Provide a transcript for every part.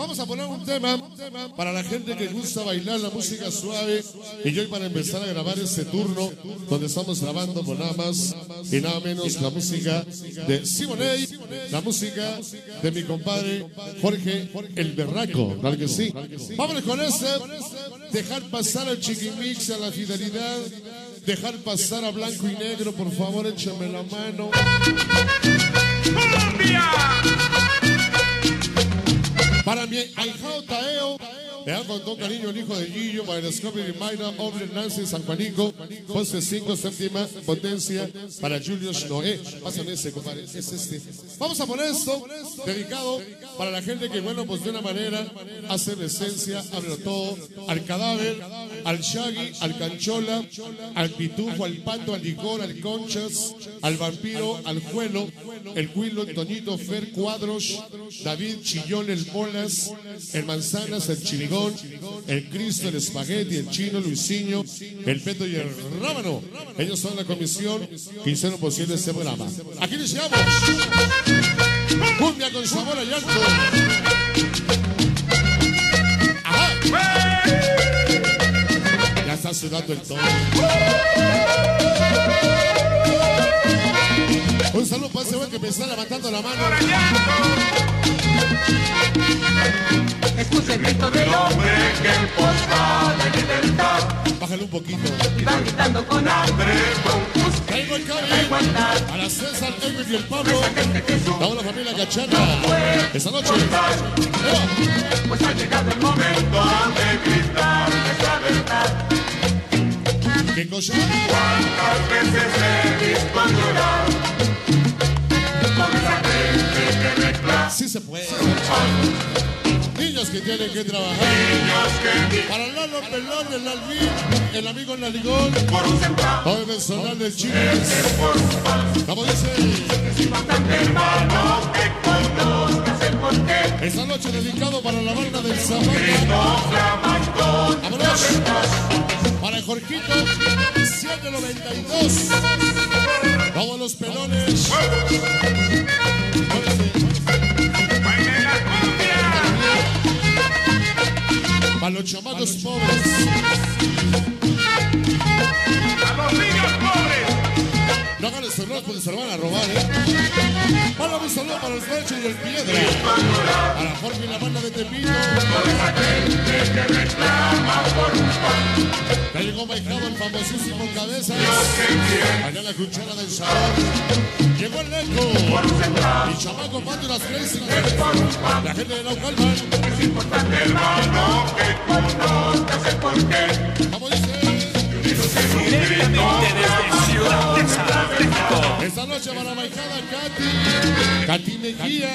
Vamos a poner un tema para la gente que gusta bailar la música suave. Y hoy para empezar a grabar este turno, donde estamos grabando con nada más y nada menos la música de Simonei, la música de mi compadre Jorge el Berraco. Claro que sí. Vámonos con este. Dejar pasar al chiquimix, a la fidelidad. Dejar pasar a blanco y negro, por favor, échame la mano. ¡Colombia! Para mi ahijado Taeo, le hago con todo cariño el hijo de Gillo, para el Discovery Mayra, Hombre Nancy, San Juanico, Ponce 5, séptima potencia, para Julius Noé. Pásame ese, compadre, es este. Vamos a poner esto, dedicado para la gente que, bueno, pues de una manera hace esencia, abre todo, al cadáver, al Shaggy, al Canchola, al Pitufo, al Pato, al Licor, al Conchas, al Vampiro, al Juelo, el Cuilo, el Toñito, Fer, Cuadros, David, Chillón, el Bolas, el Manzanas, el El Cristo, el Espagueti, el Chino, Luisinho, el Peto y el Rábano. Ellos son la comisión que hicieron posible este programa. Aquí les llamamos. Cumbia con sabor a llanto. Ajá. Ya está sudando el tono. Un saludo para ese güey que me está levantando la mano. Escucha hombre que en pos de libertad Bájale un poquito. y va gritando con hambre, con de cable igualdad. a la César, Edwin y el Pablo. Toda la familia Cachana. Esta noche. Pues ha llegado el momento de gritar nuestra verdad. ¿Qué cosa? ¿Cuántas veces he visto llorar? Con esa gente que reclama Sí se puede. Que tienen que trabajar. Para Lalo Pelón, el Alvin, el amigo Chiles. por su paz. Como dice, esta noche dedicado para la banda del Zapata. Vámonos. Para el Jorquito, 792. Todos los pelones. Los chamacos pobres. ¡A los niños pobres! No hagan el celular porque se lo van a robar, ¿eh? Para un saludo para el Fercho y el Piedra. Para Jorge y la banda de Tepito. Ya llegó Maijado, el famosísimo Cabezas. Allá la cuchara del sabor. Llegó el Leco. Y Chamaco Pato las Crazy. La gente de Naucalpan. Es importante, hermano, que conozcas el porqué. Como dice. Desde Ciudad Texas, México. Esta noche para Maijada, Katy. Katy Mejía.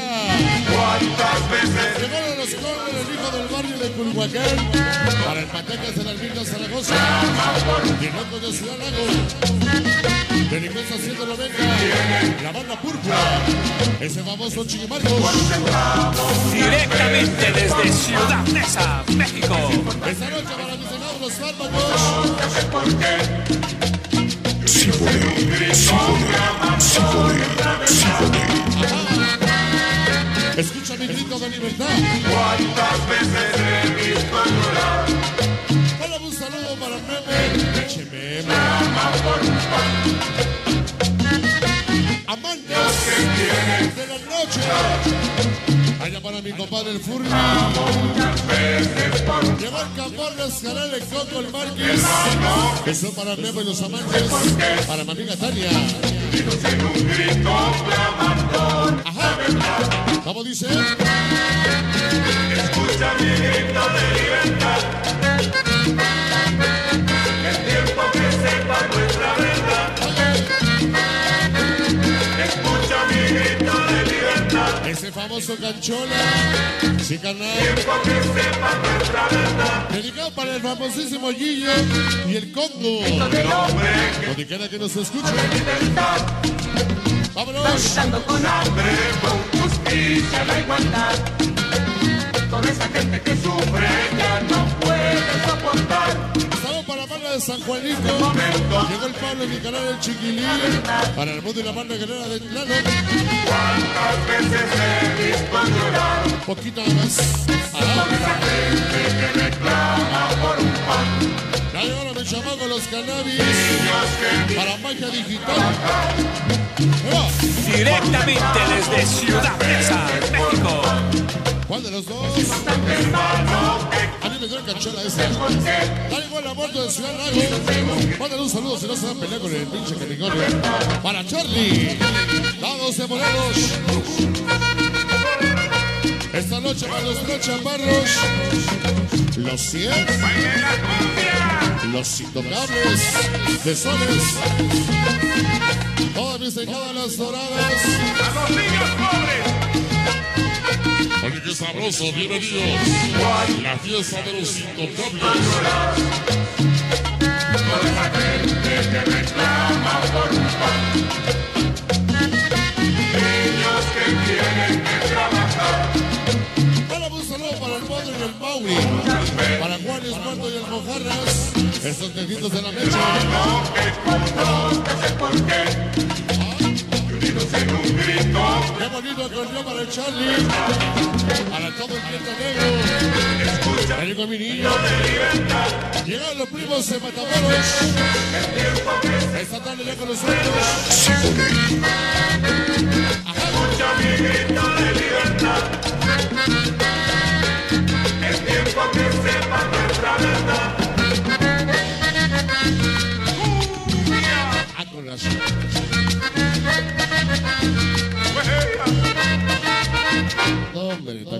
¿Cuántas veces Llegó los cornes el hijo del barrio de Culhuacán. Para el Patecas de la Almirna Zaragoza. Y locos de Ciudad Lago. Delincuencia 190. La banda púrpura. Ese famoso Chiquimarcos. Directamente desde Ciudad Texas, México. Esta noche para mis hermanos los fármacos. conozcas el porqué? Escucha mi grito de libertad. ¿Cuántas veces he visto llorar? Saludo para Meme. Eche Meme. Amantes de la noche. Allá para mi compadre el Furby. Llegó el cambón, las canales de Coco, el Márquez. Eso para Memo y los amantes. Para mi amiga Tania. Ajá. ¿Cómo dice? Escucha mi grito de libertad. Famoso canchola. Sí, canal. Dedicado para el famosísimo Gillo y el Congo. Donde quiera que nos escuche. Vámonos. con hambre, con justicia, la igualdad. Toda esa gente que sufre ya no San Juanito. Llegó el Pablo canal el Chiquilín. Para el mundo y la banda guerrera de Lalo. ¿Cuántas veces he visto llorar? Poquito más. Ajá. Ya llegaron mis chamacos los cannabis para magia digital. Directamente desde Ciudad Neza, México. ¿Cuál de los dos? A mí me dio cachola esa. Dale igual la muerte de Ciudad Lago. Mándale un saludo si no se va a pelear con el pinche canigorio. Para Charlie. Dados de Morelos. Esta noche para los tres chaparros. Los 100. Baile la cumbia. Los intocables de soles. Todas mis las doradas. Sabroso, bienvenidos. La fiesta de los intocables. Hola, un saludo para el padre y el Mauri. Para Juan y el Mojarras. Estos viejitos de la mecha. Qué bonito acordeón para el Charlie. Todo el viento negro. Con mi niño. Llegan los primos de Matamoros. Esta tarde ya con nosotros. Escucha mi grito de libertad. Es tiempo que sepa nuestra verdad. Ah, con las- No, hombre, está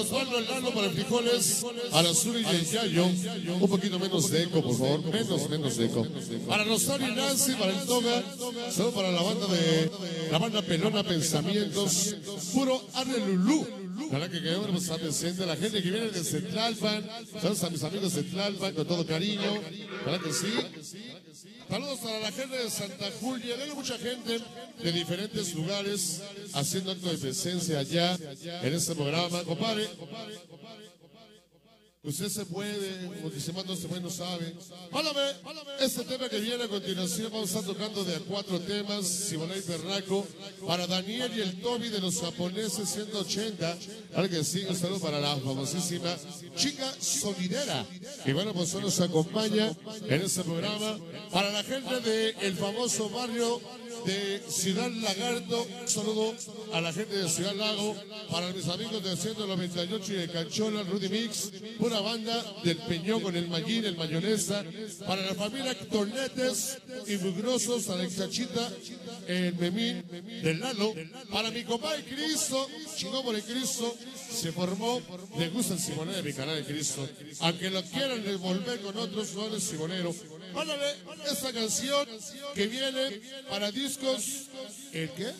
Osvaldo, Lalo, para Frijoles, a la Zuri y el Yayo. Un poquito menos de eco, por favor. Menos, menos de eco. Para Rosario y Nancy, para el Toga. Solo para la banda de la banda Pelona Pensamientos. Puro Arne Lulú. La verdad que quedó está presente la gente que viene de Tlalpan. Saludos a mis amigos de Tlalpan con todo cariño. ¿Verdad que sí? Saludos para la gente de Santa Julia. Hay mucha gente de diferentes lugares haciendo acto de presencia allá en este programa. Compadre, usted se puede, como que se manda se puede, no sabe. Háblame, este tema que viene a continuación, vamos a estar tocando de a cuatro temas, Simona y Perraco, para Daniel y el Toby de los japoneses 180. Claro que sí, un saludo para la famosísima chica sonidera. Y bueno, pues hoy nos acompaña en este programa. Para la gente del famoso barrio de Ciudad Lagarto, saludo a la gente de Ciudad Lago, para mis amigos de 198 y de Canchola, Rudy Mix, pura banda del Peñón con el Mallín, el Mayonesa, para la familia Tornetes y Mugrosos, a la Chachita, el Memín, del Lalo, para mi compadre Cristo, chingón por el Cristo, se formó, le gusta el simonero de mi canal de Cristo, aunque lo quieran devolver con otros, no es simonero. Esta canción que viene para discos, ¿el qué?